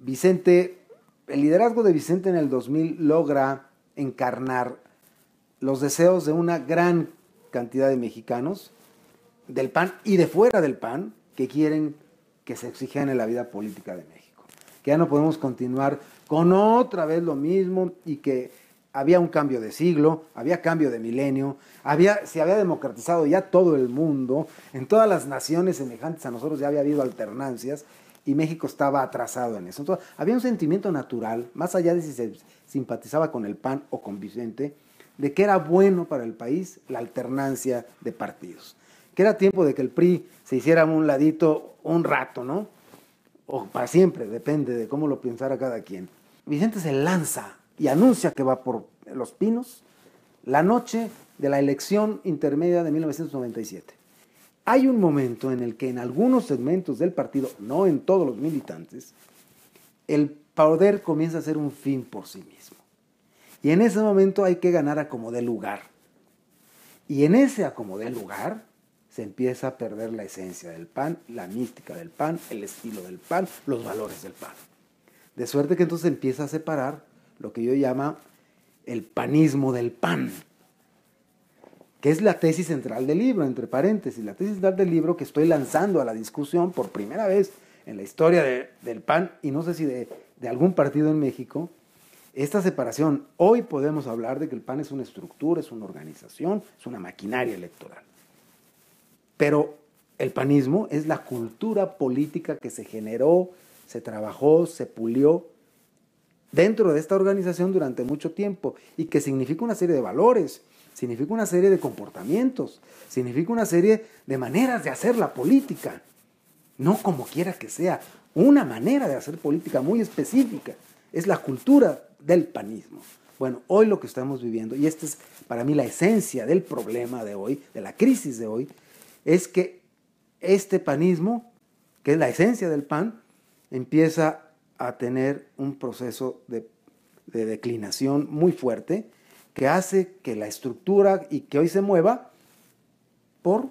Vicente, el liderazgo de Vicente en el 2000 logra encarnar los deseos de una gran cantidad de mexicanos del PAN y de fuera del PAN que quieren que se en la vida política de México. Que ya no podemos continuar con otra vez lo mismo y que había un cambio de siglo, había cambio de milenio, había, se había democratizado ya todo el mundo, en todas las naciones semejantes a nosotros ya había habido alternancias y México estaba atrasado en eso. Había un sentimiento natural, más allá de si se simpatizaba con el PAN o con Vicente, de que era bueno para el país la alternancia de partidos. Que era tiempo de que el PRI se hiciera un ladito un rato, ¿no? O para siempre, depende de cómo lo pensara cada quien. Vicente se lanza y anuncia que va por Los Pinos la noche de la elección intermedia de 1997. Hay un momento en el que en algunos segmentos del partido, no en todos los militantes, el poder comienza a ser un fin por sí mismo. Y en ese momento hay que ganar a lugar. Y en ese acomodé lugar se empieza a perder la esencia del pan, la mística del pan, el estilo del pan, los valores del pan. De suerte que entonces empieza a separar lo que yo llamo el panismo del pan, que es la tesis central del libro, entre paréntesis, la tesis central del libro que estoy lanzando a la discusión por primera vez en la historia del PAN y no sé si de, de algún partido en México, esta separación, hoy podemos hablar de que el PAN es una estructura, es una organización, es una maquinaria electoral. Pero el panismo es la cultura política que se generó, se trabajó, se pulió dentro de esta organización durante mucho tiempo y que significa una serie de valores, significa una serie de comportamientos, significa una serie de maneras de hacer la política, no como quiera que sea, una manera de hacer política muy específica, es la cultura del panismo. Bueno, hoy lo que estamos viviendo, y esta es para mí la esencia del problema de hoy, de la crisis de hoy, es que este panismo, que es la esencia del pan, empieza a tener un proceso de, declinación muy fuerte que hace que la estructura y que hoy se mueva por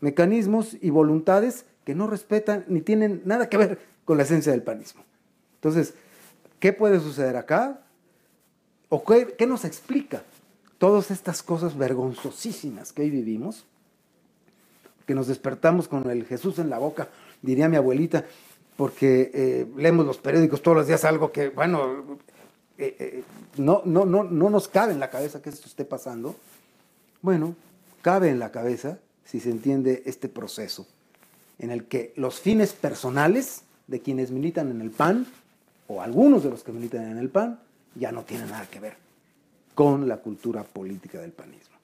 mecanismos y voluntades que no respetan ni tienen nada que ver con la esencia del panismo. Entonces, ¿qué puede suceder acá? ¿O qué, qué nos explica todas estas cosas vergonzosísimas que hoy vivimos? Que nos despertamos con el Jesús en la boca, diría mi abuelita, porque eh, leemos los periódicos todos los días algo que, bueno, eh, eh, no, no, no, no nos cabe en la cabeza que esto esté pasando. Bueno, cabe en la cabeza si se entiende este proceso en el que los fines personales de quienes militan en el PAN, o algunos de los que militan en el PAN, ya no tienen nada que ver con la cultura política del panismo.